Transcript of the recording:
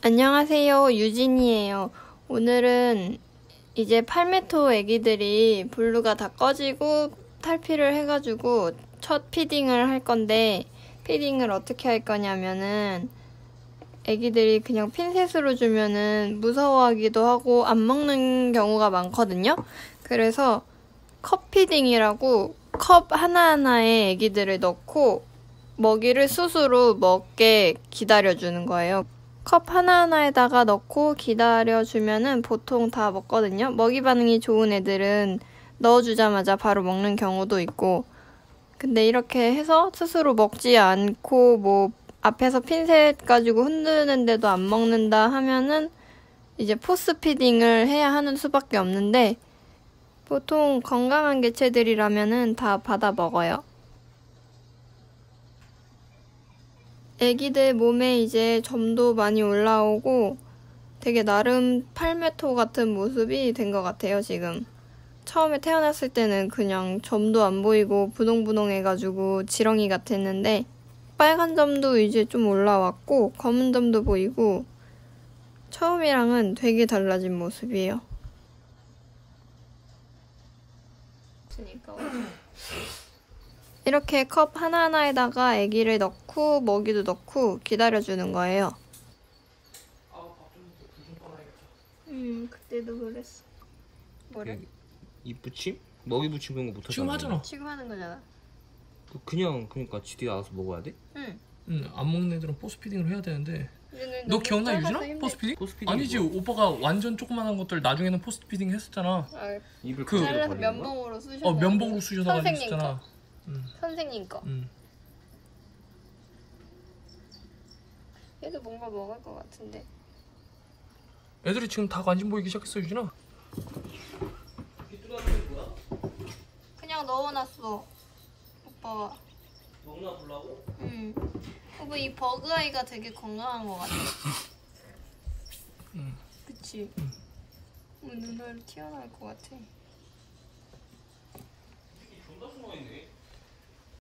안녕하세요. 유진이에요. 오늘은 이제 팔메토 애기들이 blue가 다 꺼지고 탈피를 해가지고 첫 feeding을 할 건데 feeding을 어떻게 할 거냐면은 애기들이 그냥 핀셋으로 주면은 무서워하기도 하고 안 먹는 경우가 많거든요. 그래서 컵 feeding이라고 컵 하나하나에 애기들을 넣고 먹이를 스스로 먹게 기다려주는 거예요. 컵 하나하나에다가 넣고 기다려주면은 보통 다 먹거든요. 먹이 반응이 좋은 애들은 넣어주자마자 바로 먹는 경우도 있고. 근데 이렇게 해서 스스로 먹지 않고 뭐 앞에서 핀셋 가지고 흔드는데도 안 먹는다 하면은 이제 포스 피딩을 해야 하는 수밖에 없는데 보통 건강한 개체들이라면은 다 받아 먹어요. 애기들 몸에 이제 점도 많이 올라오고 되게 나름 팔메토 같은 모습이 된 것 같아요, 지금. 처음에 태어났을 때는 그냥 점도 안 보이고 부동부동해가지고 지렁이 같았는데 빨간 점도 이제 좀 올라왔고 검은 점도 보이고 처음이랑은 되게 달라진 모습이에요. 이렇게 컵 하나하나에다가 아기를 넣고 먹이도 넣고 기다려주는 거예요. 음, 그때도 그랬어. 뭐래? 입 붙임? 먹이 붙임 그런 거 못하잖아. 지금 하잖아. 지금 하는 거잖아. 그- 그냥 그러니까 지들이 알아서 먹어야 돼? 응. 응, 안 먹는 애들은 force feeding을 해야 되는데. 너 기억나 유진아? force feeding? force feeding이 아니지, 뭐야? 오빠가 완전 조그만한 것들 나중에는 force feeding 했었잖아. 아, 입을 그- 잘라서? 면봉으로 쑤셔서. 어, 면봉으로 쑤셔서 선생님 했었잖아. 거. 응, 선생님 거. 응. 얘도 뭔가 먹을 것 같은데. 애들이 지금 다 관심 보이기 시작했어, 유진아. 그냥 넣어놨어. 오빠가. 먹나 보려고? 응. 오빠 이 버그 아이가 되게 건강한 것 같아. 응. 그치? 뭐 눈알 튀어나올 것 같아.